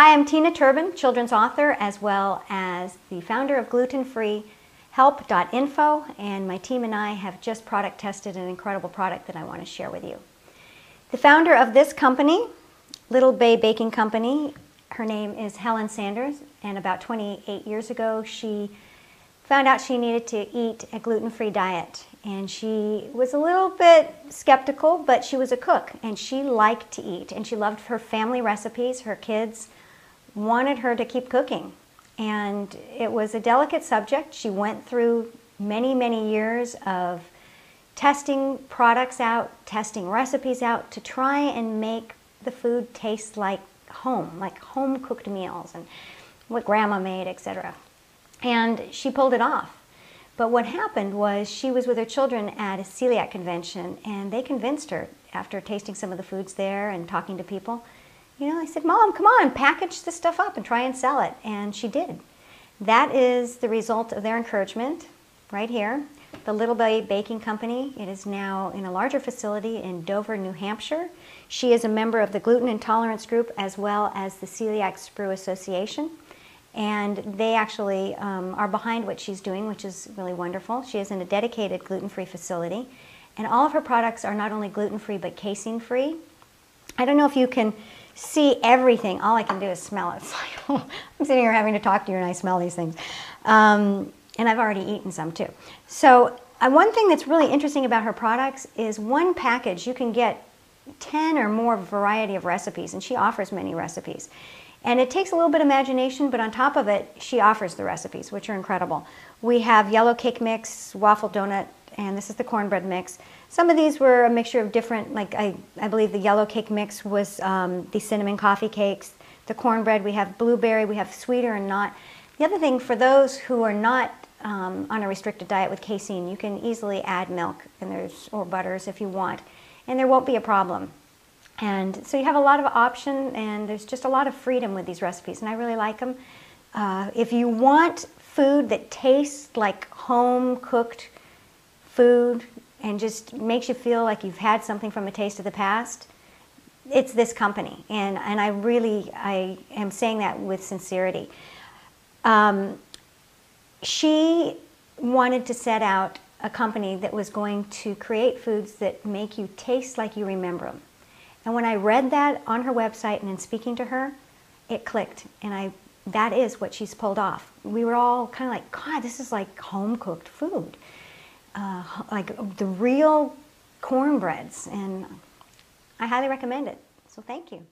Hi, I'm Tina Turbin, children's author, as well as the founder of glutenfreehelp.info, and my team and I have just product tested an incredible product that I want to share with you. The founder of this company, Little Bay Baking Company, her name is Helen Sanders, and about 28 years ago, she found out she needed to eat a gluten-free diet. And she was a little bit skeptical, but she was a cook, and she liked to eat, and she loved her family recipes, her kids, wanted her to keep cooking. And it was a delicate subject. She went through many, many years of testing products out, testing recipes out to try and make the food taste like home, like home cooked meals and what grandma made, etc. And she pulled it off. But what happened was she was with her children at a celiac convention and they convinced her after tasting some of the foods there and talking to people you know, I said, Mom, come on, package this stuff up and try and sell it. And she did. That is the result of their encouragement right here. The Little Bay Baking Company, it is now in a larger facility in Dover, New Hampshire. She is a member of the Gluten Intolerance Group as well as the Celiac Sprue Association. And they actually um, are behind what she's doing, which is really wonderful. She is in a dedicated gluten-free facility. And all of her products are not only gluten-free, but casein-free. I don't know if you can see everything. All I can do is smell it. Like, I'm sitting here having to talk to you and I smell these things. Um, and I've already eaten some too. So uh, one thing that's really interesting about her products is one package, you can get 10 or more variety of recipes, and she offers many recipes. And it takes a little bit of imagination, but on top of it, she offers the recipes, which are incredible. We have yellow cake mix, waffle donut, and this is the cornbread mix. Some of these were a mixture of different, like I, I believe the yellow cake mix was um, the cinnamon coffee cakes. The cornbread, we have blueberry, we have sweeter and not. The other thing, for those who are not um, on a restricted diet with casein, you can easily add milk and there's, or butters if you want, and there won't be a problem. And so you have a lot of option and there's just a lot of freedom with these recipes and I really like them. Uh, if you want food that tastes like home cooked food, and just makes you feel like you've had something from a taste of the past, it's this company. And, and I really, I am saying that with sincerity. Um, she wanted to set out a company that was going to create foods that make you taste like you remember them. And when I read that on her website and in speaking to her, it clicked. And I, that is what she's pulled off. We were all kind of like, God, this is like home cooked food uh, like the real cornbreads, and I highly recommend it. So thank you.